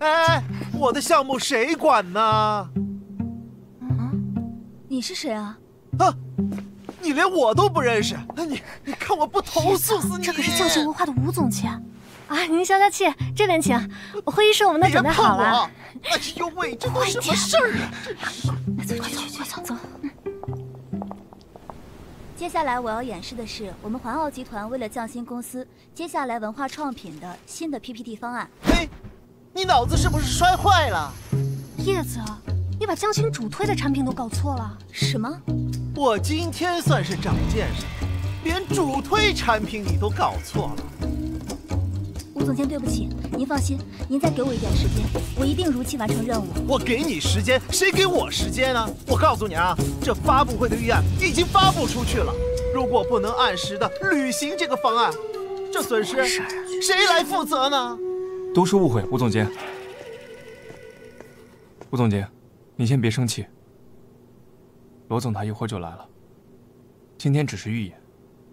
哎，我的项目谁管呢？嗯，你是谁啊？啊，你连我都不认识？你你看我不投诉死你！这可是匠心文化的吴总监啊！您消消气，这边请。会议室我们都准备好了。哎呦喂，这都什么事儿啊？走走走走走。接下来我要演示的是我们环奥集团为了匠心公司接下来文化创品的新的 PPT 方案。嘿，你脑子是不是摔坏了？叶子，你把江青主推的产品都搞错了。什么？我今天算是长见识，连主推产品你都搞错了。吴总监，对不起，您放心，您再给我一点时间，我一定如期完成任务。我给你时间，谁给我时间呢？我告诉你啊，这发布会的预案已经发布出去了，如果不能按时的履行这个方案，这损失谁来负责呢？都是误会，吴总监。吴总监，你先别生气。罗总他一会儿就来了，今天只是预演。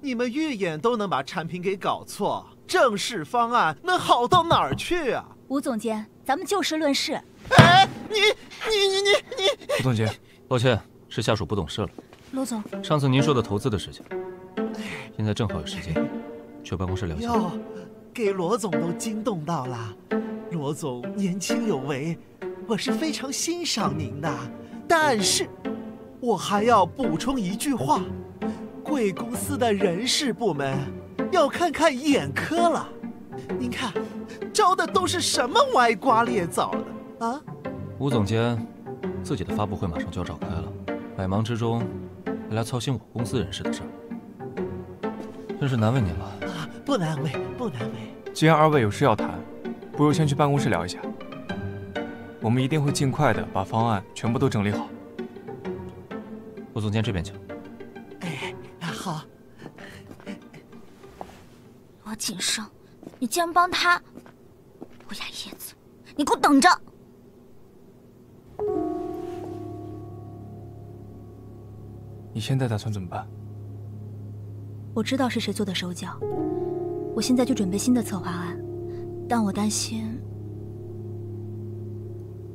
你们预演都能把产品给搞错，正式方案能好到哪儿去啊？吴总监，咱们就事论事。哎，你你你你你！吴总监，抱歉，是下属不懂事了。罗总，上次您说的投资的事情，现在正好有时间，去办公室聊一下。给罗总都惊动到了。罗总年轻有为，我是非常欣赏您的。但是，我还要补充一句话。贵公司的人事部门要看看眼科了。您看，招的都是什么歪瓜裂枣的啊？吴总监，自己的发布会马上就要召开了，百忙之中还来操心我公司人事的事，真是难为您了。啊，不难为，不难为。既然二位有事要谈，不如先去办公室聊一下。我们一定会尽快的把方案全部都整理好。吴总监这边请。哎，好罗锦生，你竟然帮他！乌鸦叶子，你给我等着！你现在打算怎么办？我知道是谁做的手脚，我现在就准备新的策划案，但我担心……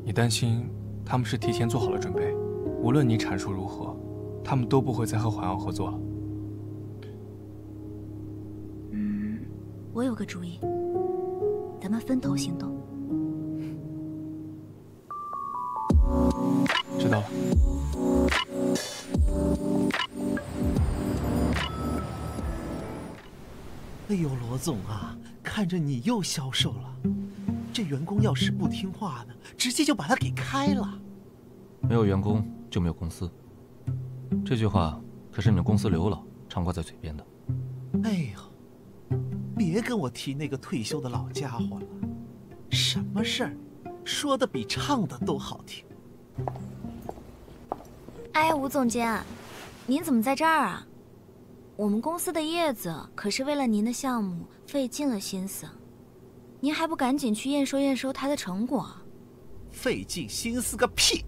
你担心他们是提前做好了准备，无论你阐述如何，他们都不会再和环奥合作了。嗯我有个主意，咱们分头行动。知道了。哎呦，罗总啊，看着你又消瘦了。这员工要是不听话呢，直接就把他给开了。没有员工就没有公司，这句话可是你们公司刘老常挂在嘴边的。哎呦。别跟我提那个退休的老家伙了，什么事儿，说的比唱的都好听。哎，吴总监，您怎么在这儿啊？我们公司的叶子可是为了您的项目费尽了心思，您还不赶紧去验收验收它的成果？费尽心思个屁，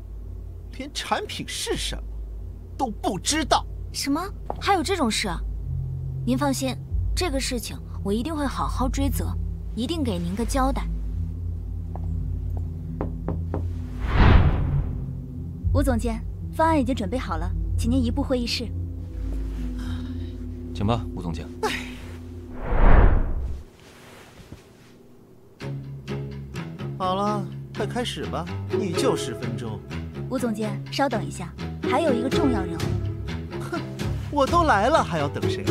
连产品是什么都不知道。什么？还有这种事？您放心，这个事情。我一定会好好追责，一定给您个交代。吴总监，方案已经准备好了，请您移步会议室。请吧，吴总监。好了，快开始吧，你就十分钟。吴总监，稍等一下，还有一个重要任务。哼，我都来了，还要等谁？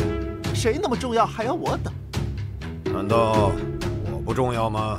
谁那么重要，还要我等？难道我不重要吗？